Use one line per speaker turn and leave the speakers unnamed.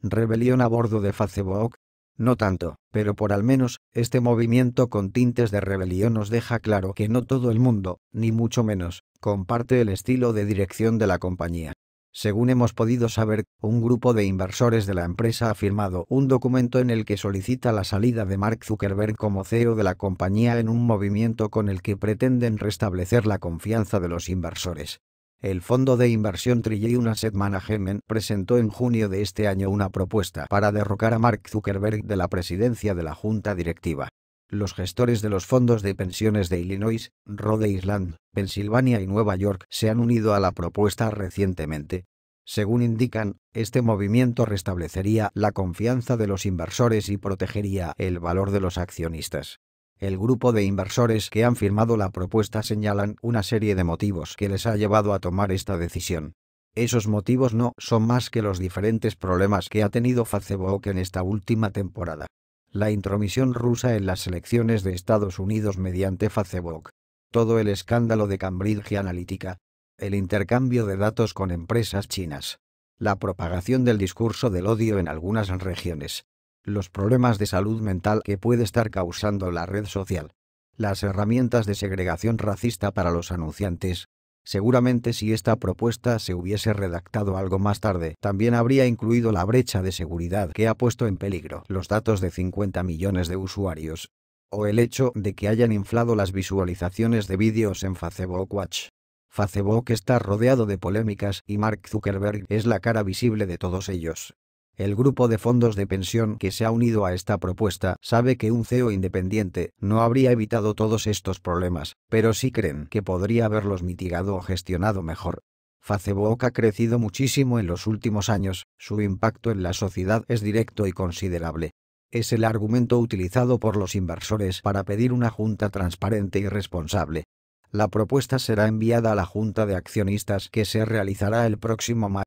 ¿Rebelión a bordo de Facebook? No tanto, pero por al menos, este movimiento con tintes de rebelión nos deja claro que no todo el mundo, ni mucho menos, comparte el estilo de dirección de la compañía. Según hemos podido saber, un grupo de inversores de la empresa ha firmado un documento en el que solicita la salida de Mark Zuckerberg como CEO de la compañía en un movimiento con el que pretenden restablecer la confianza de los inversores. El fondo de inversión Trillion Asset Management presentó en junio de este año una propuesta para derrocar a Mark Zuckerberg de la presidencia de la junta directiva. Los gestores de los fondos de pensiones de Illinois, Rhode Island, Pensilvania y Nueva York se han unido a la propuesta recientemente. Según indican, este movimiento restablecería la confianza de los inversores y protegería el valor de los accionistas. El grupo de inversores que han firmado la propuesta señalan una serie de motivos que les ha llevado a tomar esta decisión. Esos motivos no son más que los diferentes problemas que ha tenido Facebook en esta última temporada. La intromisión rusa en las elecciones de Estados Unidos mediante Facebook. Todo el escándalo de Cambridge Analytica. El intercambio de datos con empresas chinas. La propagación del discurso del odio en algunas regiones los problemas de salud mental que puede estar causando la red social, las herramientas de segregación racista para los anunciantes. Seguramente si esta propuesta se hubiese redactado algo más tarde, también habría incluido la brecha de seguridad que ha puesto en peligro los datos de 50 millones de usuarios, o el hecho de que hayan inflado las visualizaciones de vídeos en Facebook Watch. Facebook está rodeado de polémicas y Mark Zuckerberg es la cara visible de todos ellos. El grupo de fondos de pensión que se ha unido a esta propuesta sabe que un CEO independiente no habría evitado todos estos problemas, pero sí creen que podría haberlos mitigado o gestionado mejor. Facebook ha crecido muchísimo en los últimos años, su impacto en la sociedad es directo y considerable. Es el argumento utilizado por los inversores para pedir una junta transparente y responsable. La propuesta será enviada a la junta de accionistas que se realizará el próximo mayo.